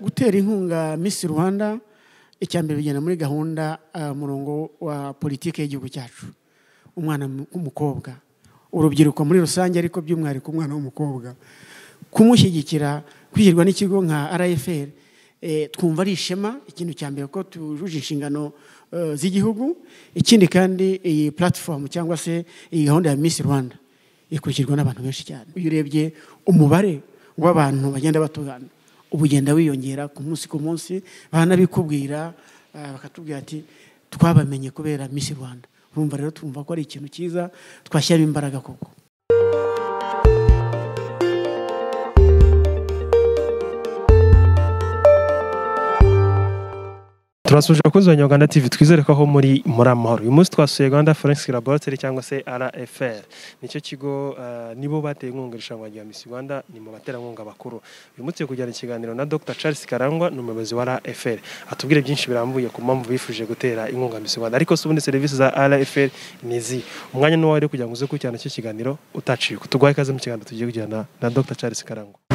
gutera inkunga Miss Rwanda mbere bigenda muri gahunda uh, murongo wa politiki y'igihugu cyacu. Umwana w'umukobwa. Urubyiruko muri rusange ariko by'umwihariko umwana w'umukobwa. Kumushyigikira kwishyirwa n'ikigo nka RFL eh, twumva ari ishema ikintu cya mbere ko tujuje inshingano eh, z'igihugu ikindi kandi iyi platform cyangwa se iyi gahunda ya Miss Rwanda ikurikirwa n'abantu benshi cyane. Iyo urebye umubare w'abantu bagenda batugana uba ugenda wiyongera ku munsi ku munsi baranabikubwira ah, bakatubwira ati twabamenye kubera Miss Rwanda. Urumva rero twumva ko ari ikintu cyiza twashyiramo imbaraga koko. Turasuje abakunzi ba nyarwanda tv twizere ko aho muri muri amahoro. Uyu munsi twasuye rwanda forensic laboratory cyangwa se rfr ni cyo kigo eh, nibo bateye inkunga irushanwa rya miss rwanda ni mu baterankunga bakuru. Uyu munsi kujyana ikiganiro na dr. Charles karangwa ni umuyobozi wa rfr atubwire byinshi birambuye ku mpamvu bifuje gutera inkunga miss rwanda ariko se ubundi serivisi za rfr ni izi? Umwanya ni uwawe rero kugira ngo uze gukurikirana icyo kiganiro utaciwe. Tuguhaye ikaze mu kiganiro tugiye kujyana na dr. Charles karangwa.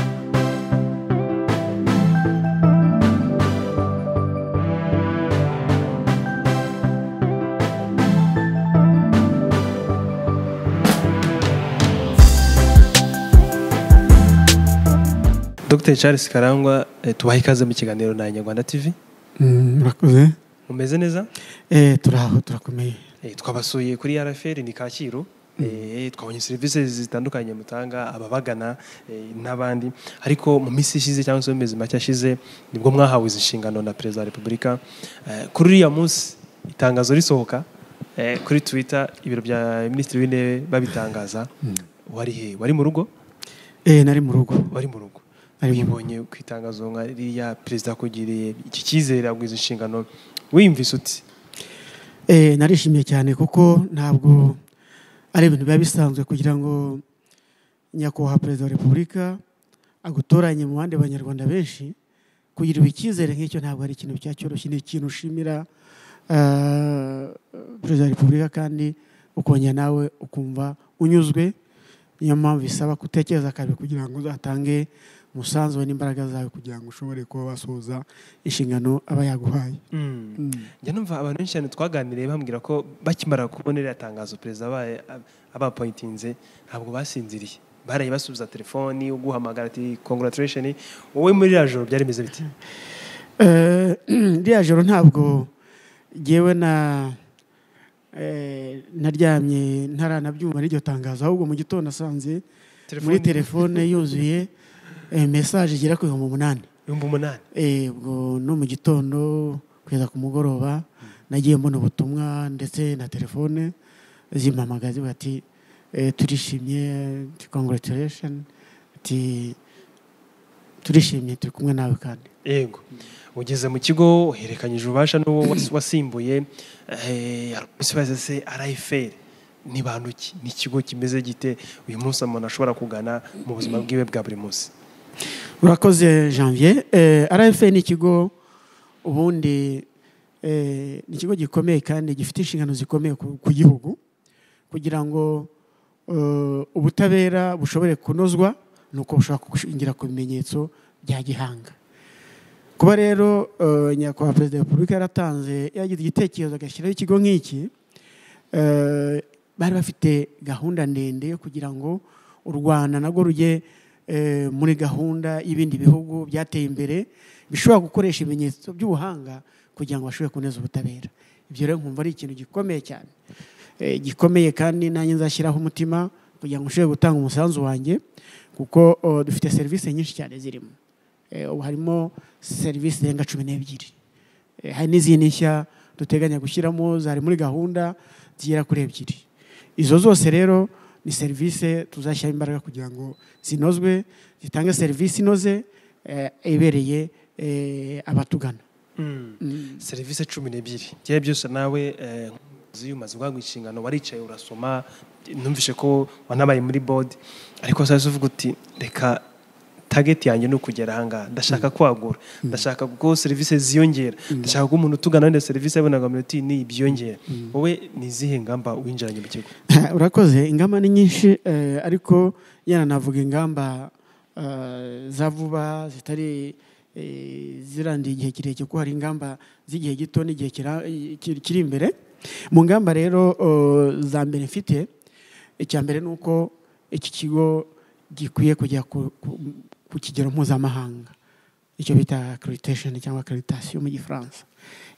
Dr. Charles karangwa eh, tubahe ikaze mu kiganiro na nyarwanda tv murakoze. Mumeze neza? Turaho turakomeye. Eh, twabasuye kuri rfr ni kacyiru. Eh, twabonye serivisi zitandukanye mutanga ababagana eh, n'abandi. Ariko mu minsi ishize cyangwa se mu mezi make ashize ni bwo mwahawe izi nshingano na perezida wa repubulika. Eh, kuri uriya munsi itangazo risohoka. Eh, kuri twitter ibiro bya minisitiri w'intebe babitangaza. Wari he? Wari mu rugo? Eh, nari mu rugo. Wari mu rugo. Wibonye ku itangazo nka ririya perezida akugiriye iki cyizere aguha izi nshingano wiyumvise uti? Eh, narishimiye cyane kuko ntabwo ari ibintu biba bisanzwe kugira ngo nyakubahwa perezida wa repubulika agutoranye mu bandi banyarwanda benshi kugirirwa icyizere nk'icyo ntabwo ari ikintu cyoroshye ni ikintu ushimira ah, perezida wa repubulika kandi ukongera nawe ukumva unyuzwe. Niyo mpamvu bisaba gutekereza kabiri kugira ngo uzatange umusanzu we n'imbaraga zawe kugira ngo ushobore kuba wasohoza inshingano aba yaguhaye. Mm. njya numva abantu benshi cyane twaganiriye bambwira ko bakimara kubona iriya tangazo perezida abaye abapointinze ntabwo basinziriye. Baraye basubiza telefoni uguhamagara ati congratulation. Wowe muri iriya joro byari bimeze biti Eh, ririya joro ntabwo ngewe na eh, naryamye ntaranabyumva n'iryo tangazo ahubwo mu gitondo nasanze muri telefone yuzuye mesaje igera ku bihumbi umunani. Ibihumbi umunani. Eh, ubwo no mu gitondo kugeza ku mugoroba nagiye mbona ubutumwa ndetse na telefone zimpamagaza zivuga ati eh, turishimye ati turishimye turi kumwe nawe kandi. Yego. Ugeze mu kigo uhererekanyije ububasha n'uwo was- wasimbuye eh, se rfl ni bantu ki? Ni ikigo kimeze gite? Uyu munsi umuntu ashobora kugana mu buzima bwiwe bwa buri munsi. Urakoze janvier. Eh, rfa ni ikigo ubundi eh, ni ikigo gikomeye kandi gifite inshingano zikomeye ku, gihugu kugira ngo eh, ubutabera bushobore kunozwa ni uko bushobora gushingira ku bimenyetso bya gihanga. Kuba rero nyakubahwa perezida wa repubulika yaratanze yagize igitekerezo agashyiraho ikigo nk'iki bari bafite gahunda ndende yo kugira ngo u rwanda narwo rujye muri gahunda y'ibindi bihugu byateye imbere bishobora gukoresha ibimenyetso by'ubuhanga kugira ngo bashobore ku neza ubutabera. Ibyo rero nkumva ari ikintu gikomeye cyane. Eh, gikomeye kandi nanjye nzashyiraho umutima kugira ngo nshobore gutanga umusanzu wanjye kuko dufite serivisi nyinshi cyane zirimo. Eh, ubu harimo serivisi zirenga cumi n'ebyiri. Eh, hari n'izindi nshya duteganya gushyiramo zari muri gahunda zigera kuri ebyiri. Izo zose rero ni serivisi tuzashyiraho imbaraga kugira ngo zinozwe zitange serivisi inoze eh, ibereye eh, abatugana. Mm. serivisi cumi n'ebyiri. Byari byose nawe eh, umaze guhabwa inshingano waricaye urasoma numvishe ko wanabaye muri bodi ariko saza uvuga uti reka tageti yanjye ni ukugera ahangaha ndashaka kwagura. Ndashaka ko serivisi ziyongera. Ndashaka ko umuntu utugana wenda serivisi yabonaga mu minota iyi byiyongera wowe ni izihe ngamba winjiranye mu kigo? Urakoze. Ingamba ni nyinshi eh, ariko yana navuga ingamba eh, za vuba zitari eh, zirandiye igihe kirekire ko hari ingamba z'igihe gito n'igihe kiri imbere. Mu ngamba rero za mbere mfite icya mbere ni uko iki kigo gikwiye kujya ku, kigero mpuzamahanga. Icyo bita accreditation cyangwa accreditation mu gifaransa.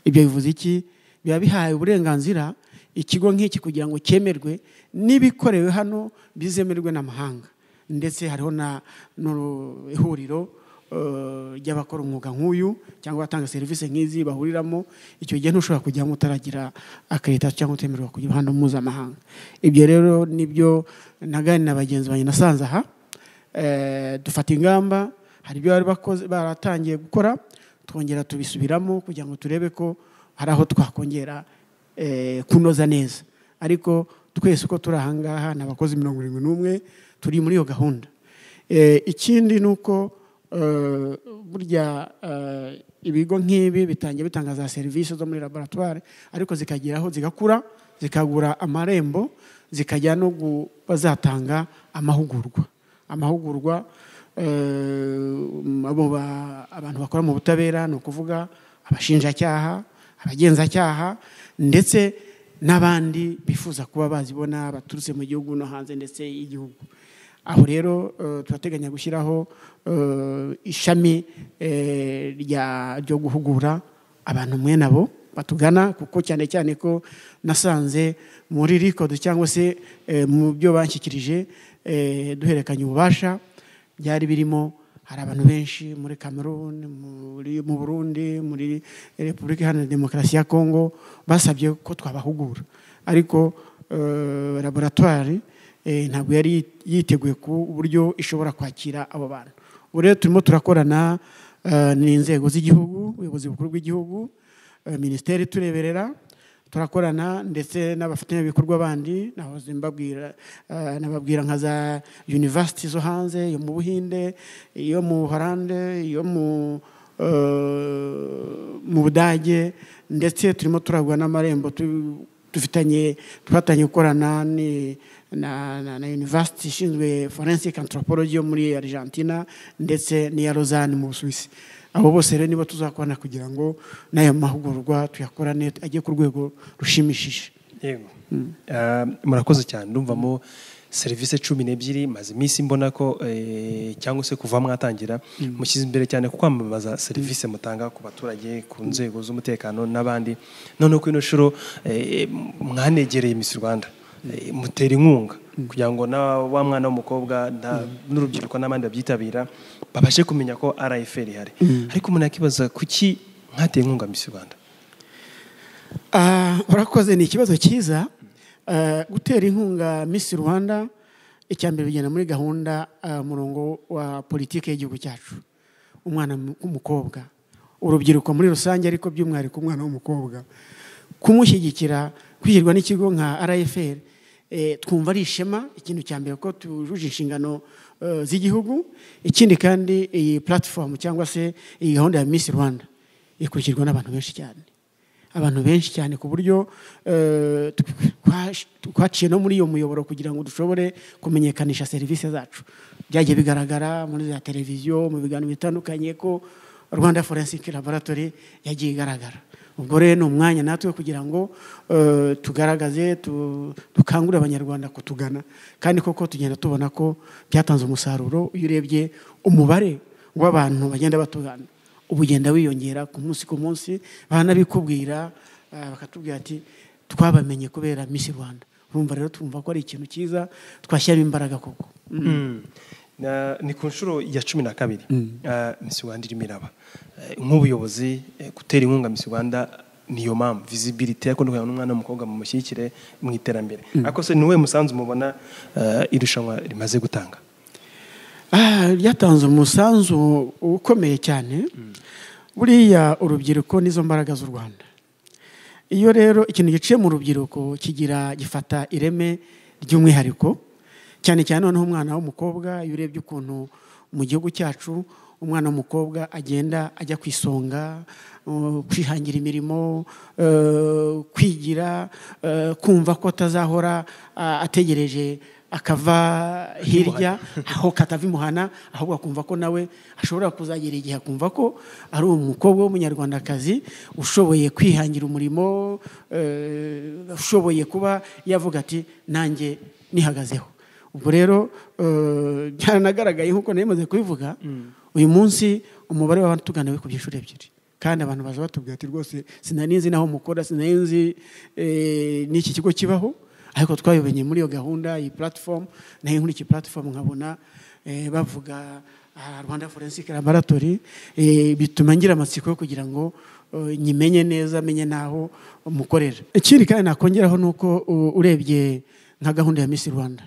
Ibyo bivuze iki? Biba bihaye uburenganzira ikigo nk'iki kugira ngo cyemerwe n'ibikorewe hano bizemerwe n'amahanga. Ndetse hariho na n'ihuriro eh, ry'abakora umwuga nk'uyu cyangwa abatanga serivisi nk'izi bahuriramo icyo gihe ntushobora kujyamo utaragira akreditasiyo cyangwa utemererwa kujya hano mpuzamahanga. Ibyo rero ni byo naganira na bagenzi banjye nasanze aha. Dufata ingamba hari ibyo bari baratangiye gukora twongera tubisubiramo kugira ngo turebe ko hari aho twakongera eh, kunoza neza. Ariko twese uko turi ahangaha ni abakozi mirongo irindwi n'umwe turi muri iyo gahunda. Eh, ikindi ni uko eh, burya eh, ibigo nk'ibi bitangiye bitanga za serivisi zo muri laboratwari ariko zikageraho zigakura zikagura amarembo zikajya no kuba zatanga amahugurwa. Amahugurwa eh, abantu bakora mu butabera ni ukuvuga abashinjacyaha abagenzacyaha ndetse n'abandi bifuza kuba bazibona baturutse mu gihugu no hanze ndetse y'igihugu. Aho rero eh, turateganya gushyiraho eh, ishami ryo guhugura abantu mwe nabo batugana kuko cyane cyane ko nasanze muri rikodi cyangwa se eh, mu byo banshyikirije eh, duhererekanya ububasha byari birimo hari abantu benshi muri cameroon mu burundi muri repubulika iharanira demokarasi ya kongo basabye ko twabahugura. Ariko eh, laboratwari ntabwo yari yiteguye ku buryo ishobora kwakira abo bantu. Ubu rero turimo turakorana n'inzego z'igihugu ubuyobozi bukuru bw'igihugu minisiteri itureberera turakorana ndetse n'abafatanyabikorwa bandi nahoze mbabwira eh, nababwira nka za university zo hanze iyo mu buhinde iyo mu buholande iyo eh, mu budage ndetse turimo turagura n'amarembo dufitanye twatangiye gukorana na, university ishinzwe forensic anthropology yo muri argentina ndetse n'iya lausanne mu busuwisi. Abo bose rero nibo tuzakorana kugira ngo n'ayo mahugurwa tuyakorane ajye ku rwego rushimishije. Yego. Ah, murakoze cyane. Ndumvamo serivisi cumi n'ebyiri maze iminsi mbona ko eh, cyangwa se kuva mwatangira mushyize imbere cyane ku kwamamaza serivisi mutanga ku baturage ku nzego z'umutekano n'abandi. Noneho kuri ino nshuro eh, mwanegereye Miss Rwanda. Eh, mutera inkunga. Kugira ngo na wa mwana w'umukobwa n'urubyiruko n'abandi babyitabira babashe kumenya ko RFL ihari. Ariko umuntu yakibaza kuki mwateye inkunga Miss Rwanda? Ah, urakoze ni ikibazo cyiza. Ah, gutera inkunga Miss Rwanda icya mbere bigenda muri gahunda ah, murongo wa politiki y'igihugu cyacu. Umwana mu- w'umukobwa. Urubyiruko muri rusange ariko by'umwihariko umwana w'umukobwa. Kumushyigikira kwishyirwa n'ikigo nka RFL eh, twumva ari ishema ikintu cya mbere ko tujuje inshingano eh, z'igihugu ikindi kandi iyi platform cyangwa se iyi gahunda ya Miss Rwanda ikurikirwa n'abantu benshi cyane. Abantu benshi cyane ku buryo eh, twaciye no muri iyo muyoboro kugira ngo dushobore kumenyekanisha serivisi zacu. Byagiye bigaragara muri za televiziyo mu biganiro bitandukanye ko rwanda forensic laboratory yagiye igaragara. Ubwo rero ni umwanya natwe kugira ngo eh, tugaragaze tu- dukangurire abanyarwanda kutugana. Kandi koko tugenda tubona ko byatanze umusaruro. Iyo urebye umubare w'abantu bagenda batugana uba ugenda wiyongera ku munsi ku munsi. Baranabikubwira ah, bakatubwira ati twabamenye kubera Miss Rwanda. Urumva rero twumva ko ari ikintu cyiza twashyiramo imbaraga koko. Na- ni ku nshuro ya cumi na kabiri. Ah, Miss Rwanda irimo iraba. Eh, nk'ubuyobozi eh, gutera inkunga Miss Rwanda niyo mpamvu visibility ariko n'umwana w'umukobwa mu mushyigikire mu iterambere. Ariko se ni uwuhe musanzu mubona eh, irushanwa rimaze gutanga? Ah, ryatanze umusanzu ukomeye cyane. Buriya urubyiruko nizo mbaraga z'u rwanda. Iyo rero ikintu giciye mu rubyiruko kigira gifata ireme ry'umwihariko cyane cyane noneho umwana w'umukobwa iyo urebye ukuntu mu gihugu cyacu umwana w'umukobwa agenda ajya ku isonga uh, kwihangira imirimo uh, kwigira uh, kumva ko atazahora ategereje akava hirya aho katava imuhana ahubwo akumva ko nawe ashobora kuzagera igihe akumva ko ari umukobwa w'umunyarwandakazi ushoboye kwihangira umurimo ushoboye kuba yavuga ati nanjye nihagazeho. Ubwo rero eh, byaranagaragaye nk'uko nari kubivuga uyu munsi umubare w'abatugana wikubye inshuro ebyiri. Kandi abantu baza batubwira ati rwose sinari nzi n'aho mukora sinari nzi eh, n'iki kigo kibaho. Ariko twayobenye muri iyo gahunda iyi platform na yo muri iki platform nkabona eh, bavuga ah, Rwanda Forensic Laboratory eh, bituma ngira amatsiko yo kugira ngo nyimenye neza menye naho mukorera. Ikindi kandi nakongeraho ni uko urebye nka gahunda ya Miss Rwanda.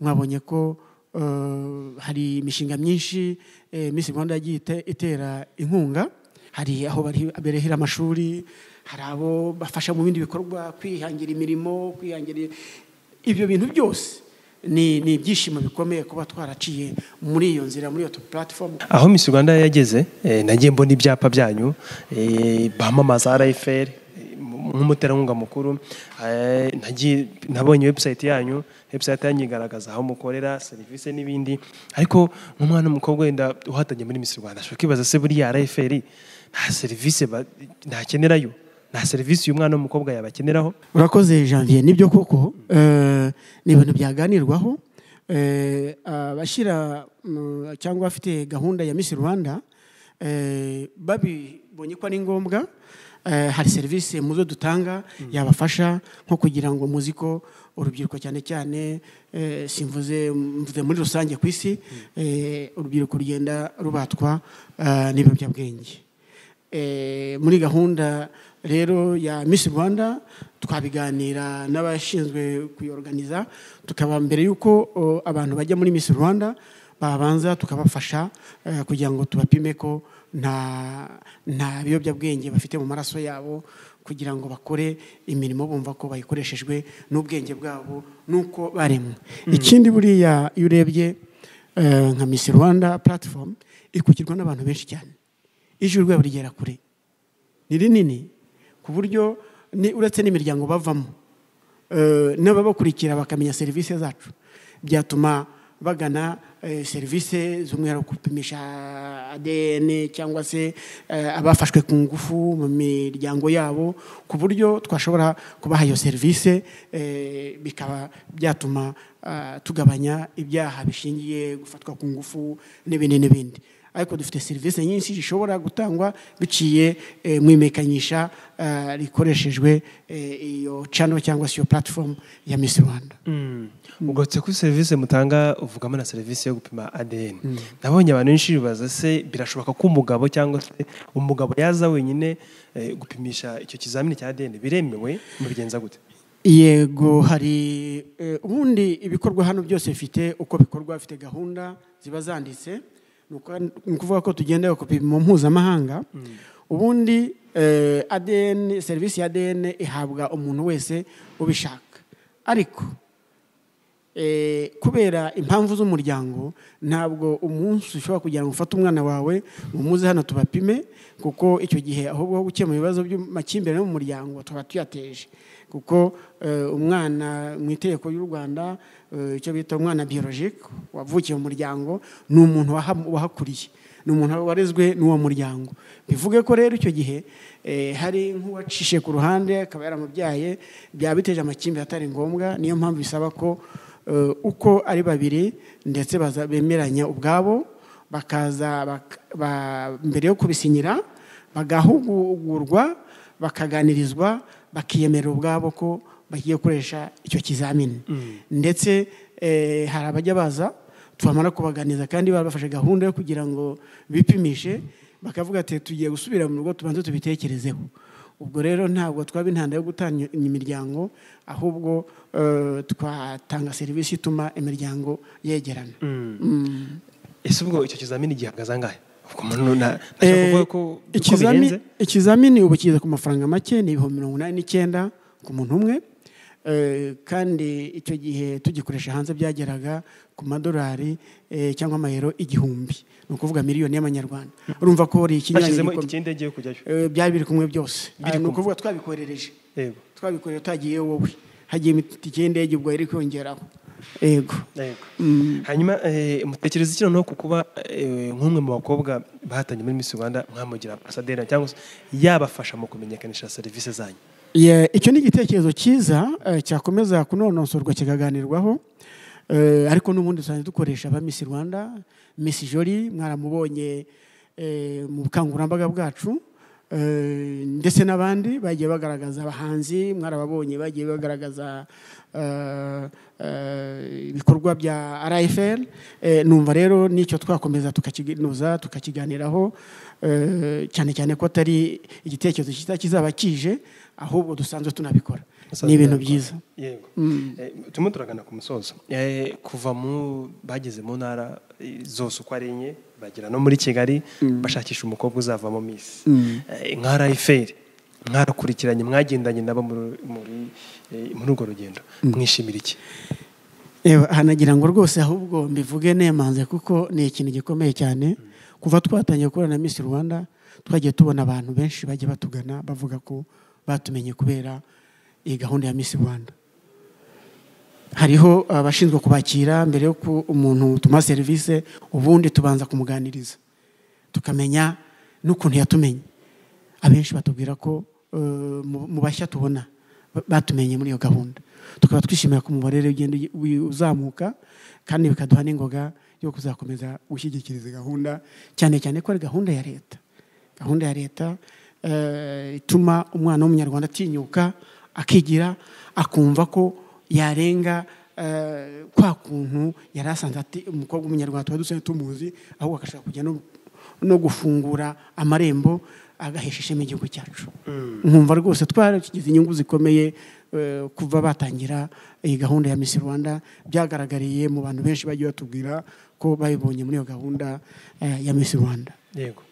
Mwabonye ko eh, hari imishinga myinshi eh, Miss Rwanda yagiye ite- itera inkunga. Hari aho berehera amashuri hari abo bafasha mu bindi bikorwa kwihangira imirimo kwihangira ibyo bintu byose. Ni ibyishimo bikomeye kuba twaraciye muri iyo nzira muri iyo platform. Aho Miss Rwanda yageze eh, nagiye mbona ibyapa byanyu bamamaza eh, nk'umuterankunga mukuru eh, nabonye website yanyu website yanyu igaragaza aho mukorera serivisi n'ibindi. Ariko nk'umwana w'umukobwa wenda uhatanye muri Miss Rwanda ashobora kwibaza se buriya RFR nta serivisi ntakenerayo. Nta serivisi uyu mwana w'umukobwa yabakeneraho. Urakoze janvier. Nibyo koko? Eh, ni ibintu byaganirwaho. Eh, abashyira mm, cyangwa abafite gahunda ya Miss Rwanda babibonye ko ari ngombwa. Hari serivisi mu zo dutanga yabafasha nko kugira ngo muzi ko urubyiruko cyane cyane eh, simvuze mvuze muri rusange ku isi eh, urubyiruko rugenda rubatwa eh, n'ibiyobyabwenge. Eh, muri gahunda rero ya Miss Rwanda twabiganira n'abashinzwe kuyorganiza tukaba mbere y'uko o, abantu bajya muri Miss Rwanda babanza tukabafasha eh, kugira ngo tubapime ko nta nta biyobyabwenge bafite mu maraso yabo kugira ngo bakore imirimo bumva ko bayikoresheje n'ubwenge bwabo n'uko baremwe. Ikindi buriya iyo urebye eh, nka Miss Rwanda platform ikurikirwa n'abantu benshi cyane. Ijuru rwabo rigera kure. Ni rinini. Ku buryo uretse n'imiryango bavamo eh, n'ababakurikira bakamenya serivisi zacu byatuma bagana eh, serivisi z'umwihariko gupimisha ADN cyangwa se eh, abafashwe ku ngufu mu miryango yabo ku buryo twashobora kubaha iyo serivisi eh, bikaba byatuma ah, tugabanya ibyaha bishingiye gufatwa ku ngufu n'ibindi n'ibindi. Ariko dufite serivisi nyinshi zishobora gutangwa biciye eh, mu imekanisha eh, rikoreshejwe eh, iyo channel cyangwa se iyo platform ya Miss Rwanda. Ugarutse kuri serivisi mutanga uvugamo na serivisi yo gupima ADN nabonye abantu benshi bibaza se birashoboka ko umugabo cyangwa se umugabo yaza wenyine gupimisha icyo kizamini cya ADN biremewe? Mubigenza gute? Yego hari ubundi ibikorwa hano byose bifite uko bikorwa bifite gahunda ziba zanditse. Ni ukuvuga ko tugenda ku bipimo mpuzamahanga ubundi eh, ADN serivisi ya ADN ihabwa umuntu wese ubishaka. Ariko eh, kubera impamvu z'umuryango ntabwo umunsi ushobora kugira ngo ufate umwana wawe umuze hano tubapime kuko icyo gihe ahubwo ho gukemura ibibazo by'amakimbirane mu muryango tuba tuyateje. Kuko eh, umwana mu itegeko ry'u rwanda eh, icyo bita umwana biyorojike wavukiye mu muryango ni umuntu waha- wahakuriye. Ni umuntu warezwe n'uwo muryango. Bivuge ko rero icyo gihe eh, hari nk'uwacishe ku ruhande akaba yaramubyaye byaba biteje amakimbirane atari ngombwa niyo mpamvu bisaba ko uko ari babiri ndetse bemeranya ubwabo bakaza bak- ba- mbere yo kubisinyira bagahugurwa bakaganirizwa bakiyemerera ubwabo ko bagiye gukoresha icyo kizamini. Ndetse eh, hari abajya baza twamara kubaganiza kandi baba bafashe gahunda yo kugira ngo bipimishe bakavuga ati tugiye gusubira mu rugo tubanze tubitekerezeho. Ubwo rero ntabwo twaba intanda yo gutanga imiryango ahubwo eh, twatanga serivisi ituma imiryango yegerana. Mm. ese ubwo icyo kizamini gihagaze angahe Eh, ikizamini ubu kiza ku mafaranga make ni ibihumbi mirongo inani n'icyenda ku muntu umwe. Eh, kandi icyo gihe tugikoresha hanze byageraga ku madolari eh, cyangwa amayero igihumbi. Ni ukuvuga miliyoni y'amanyarwanda. Urumva ko yo kujyayo. Byari biri kumwe byose. Biri Ah, ni ukuvuga twabikorereje. Twabikoreye utagiye wowe. Hagiye itike y'indege ubwo yari kwiyongeraho. Yego. Mm. hanyuma eh, mutekereza iki noneho ku kuba eh, nk'umwe mu bakobwa bahatanye muri Miss Rwanda mwamugira ambasaderi cyangwa se yabafasha mu kumenyekanisha serivisi zanyu icyo ni igitekerezo cyiza eh, cyakomeza kunonosorwa kikaganirwaho Eh, ariko n'ubundi dusanzwe dukoresha aba Miss Rwanda Miss Jolie mwaramubonye mu bukangurambaga bwacu ndetse n'abandi bagiye bagaragaza abahanzi mwarababonye bagiye bagaragaza eh, eh, ibikorwa bya RFL Eh, numva rero n'icyo twakomeza tukakinoza tukakiganiraho eh, cyane cyane ko atari igitekerezo cyiza kizaba kije ahubwo dusanzwe tunabikora. Ni ibintu byiza. Yego. Mm. Eh, turimo turagana ku musozo. Eh, kuva mu bageze mu ntara eh, zose uko ari enye bagera no muri kigali bashakisha umukobwa uzavamo Miss. Mm. Eh, nka rayiferi mwarakurikiranye mwagendanye nabo muri eh, urwo rugendo. Mwishimira iki? Hanagira ngo rwose ahubwo mbivuge nemanze kuko ni ikintu gikomeye cyane. Kuva twatangiye gukorana na Miss Rwanda twagiye tubona abantu benshi bagiye batugana bavuga ko batumenye kubera iyi gahunda ya Miss Rwanda. Hariho abashinzwe kubakira mbere yo umuntu tumuha serivisi ubundi tubanza kumuganiriza. Tukamenya n'ukuntu yatumenye. Abenshi batubwira ko eh, mu bashya tubona ba- batumenye muri iyo gahunda. Tukaba twishimira ko umubare ugenda uzamuka kandi bikaduha n'ingoga yo kuzakomeza gushyigikira izi gahunda cyane cyane ko ari gahunda ya leta. Gahunda ya leta eh, ituma umwana w'umunyarwanda atinyuka akigira akumva ko yarenga eh, kwa kuntu yari asanze ati umukobwa w'umunyarwanda tuba dusanzwe tumuzi ahubwo agashaka kujya no, gufungura amarembo agahesha ishema igihugu cyacu. Nkumva rwose twarakigize inyungu zikomeye eh, kuva batangira iyi gahunda ya Miss Rwanda. Byagaragariye mu bantu benshi bagiye batubwira ko babibonye muri iyo gahunda eh, ya Miss Rwanda. Yego.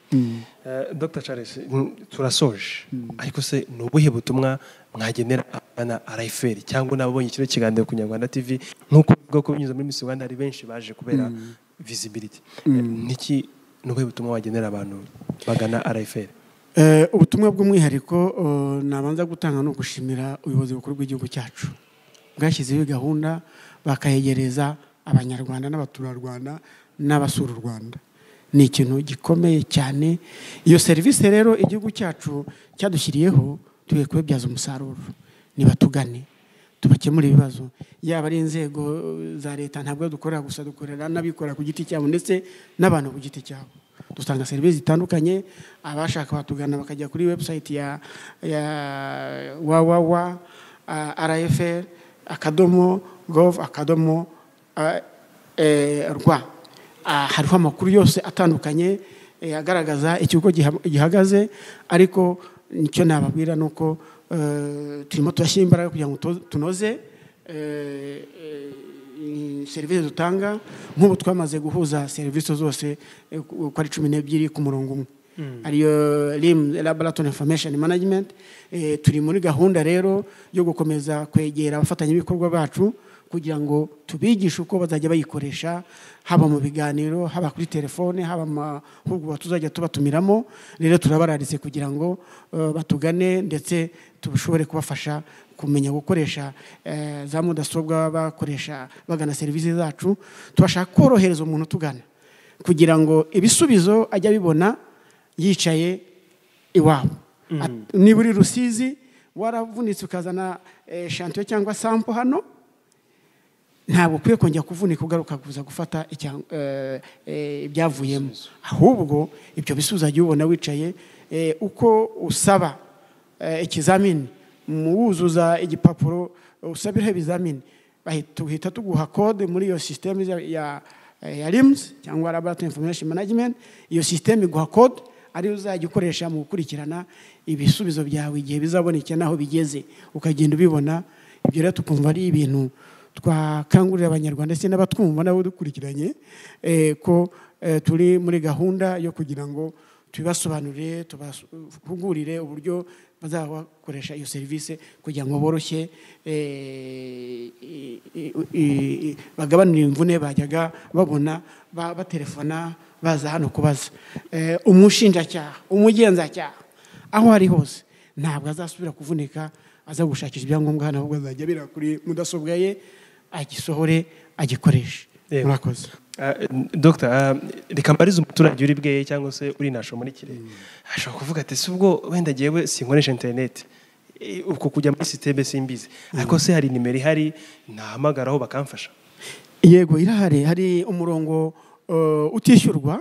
Dr Charles mm, turasoje. Ariko se ni ubuhe butumwa mwagenera abana rayiferi cyangwa n'ababonye kino kiganiro ku Nyarwanda TV nk'uko bivuga ko binyuze muri Miss Rwanda hari benshi baje kubera visibility. Eh, niki ni ubuhe butumwa wagenera abantu bagana rayiferi Eh, ubutumwa bw'umwihariko eh, nabanza gutanga no gushimira ubuyobozi bukuru bw'igihugu cyacu. Bwashyizeho gahunda bakayegereza abanyarwanda n'abaturarwanda n'abasura u rwanda. Ni ikintu gikomeye cyane. Iyo serivisi rero igihugu cyacu cyadushyiriyeho tugiye kubibyaza umusaruro. Nibatugane tubakemura ibibazo. Yaba ari inzego za leta ntabwo dukorera gusa dukorera n'abikorera ku giti cyabo ndetse n'abantu ku giti cyabo. Dutanga serivisi zitandukanye abashaka batugana bakajya kuri website ya ya www rfl akadomo gov akadomo ah, eh, rwa. Hariho amakuru yose atandukanye eh, agaragaza ikigo giha- gihagaze ariko icyo nababwira ni uko eh, turimo turashyira imbaraga kugira ngo tunoze eh, serivisi dutanga nk'ubu twamaze guhuza serivisi zose uko ari cumi n'ebyiri ku murongo umwe. Ariyo rim laboratory information management turi muri gahunda rero yo gukomeza kwegera abafatanyabikorwa bacu kugira ngo tubigishe uko bazajya bayikoresha haba mu biganiro haba kuri telefone haba mu mahugurwa tuzajya tubatumiramo. Rero turabararitse kugira ngo eh, batugane ndetse dushobore kubafasha kumenya gukoresha eh, za mudasobwa bakoresha bagana serivisi zacu. Tubashaka korohereza umuntu utugana kugira ngo ibisubizo ajya abibona yicaye iwabo. At- niba uri rusizi waravunitse ukazana eh, shantiyo cyangwa sampo hano? Ntabwo ukwiye kongera kuvunika ugaruka kuza gufata eh, eh, ibyavuyemo. Ahubwo ibyo bisubizo ajya ubona wicaye eh, uko usaba ikizamini. Wuzuza igipapuro usabiraho ibizamini. Tuhita tuguha kode muri iyo sisiteme ya, RIMS cyangwa Laboratory Information Management. Iyo sisiteme iguha kode ariyo uzajya ukoresha mu gukurikirana ibisubizo byawe igihe bizabonekera n'aho bigeze. Ukagenda ubibona ibyo rero tukumva ari ibintu twakangurira abanyarwanda ndetse n'abatwumva nabo dukurikiranye eh, ko eh, turi muri gahunda yo kugira ngo tubibasobanurire tubahugurire uburyo bazaba bakoresha iyo serivisi kugira ngo boroshye eh, bagabanure imvune bajyaga babona ba- batelefona baza hano kubaza. Umushinjacyaha umugenzacyaha aho ari hose ntabwo azasubira kuvunika aza gushakisha ibyangombwa hano ahubwo azajya abira kuri mudasobwa ye agisohore agikoreshe murakoze ah, reka mbarize umuturage uri bweye cyangwa se uri nasho muri kire ashobora kuvuga ati si ubwo wenda jyewe sinkoresha interineti uko kujya muri sisiteme simbizi ariko se hari nimero ihari nahamagaraho bakamfasha yego irahari hari umurongo utishyurwa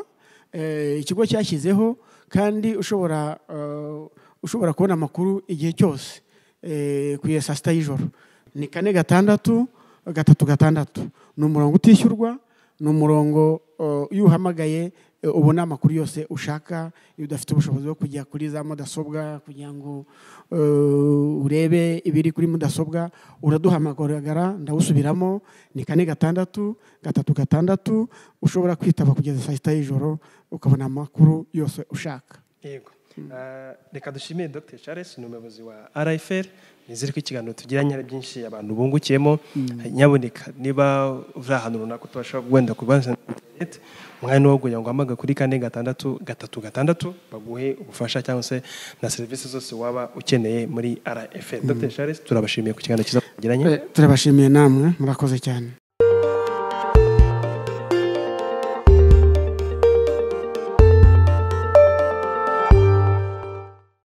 ikigo cyashyizeho kandi ushobora uh, ushobora kubona amakuru igihe cyose eh, kugeza saa sita y'ijoro ni kane gatandatu gatatu gatandatu. Ni umurongo utishyurwa ni umurongo iyo uhamagaye eh, ubona amakuru yose ushaka iyo udafite ubushobozi bwo kujya kuri za mudasobwa kugira ngo urebe ibiri kuri mudasobwa uraduhamagara ndawusubiramo ni kane gatandatu gatatu gatandatu ushobora kwitaba kugeza saa sita y'ijoro ukabona amakuru yose ushaka. Yego. Ah, reka dushimire dr. Charles ni umuyobozi wa rfr nizere ko ikiganiro tugiranye ari byinshi abantu bungukiyemo. Nyaboneka niba uri ahantu runaka utabasha wenda kubanza interineti umwanya uwo kugira ngo uhamagare kuri kane gatandatu gatatu gatandatu baguhe ubufasha cyangwa se na serivisi zose waba ukeneye muri rfr dr. Charles turabashimiye ku kiganiro cyiza tugiranye Eh, turabashimiye namwe murakoze cyane.